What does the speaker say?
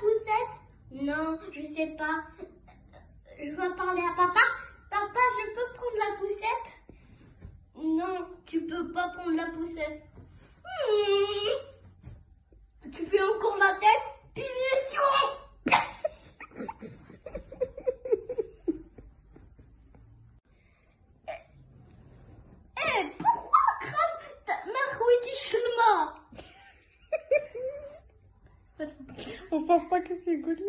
poussette? Non, je sais pas. Je vais parler à papa. Papa, je peux prendre la poussette? Non, tu peux pas prendre la poussette. Hmm. Tu fais encore la tête? Punition eh, eh, But Papai, que figura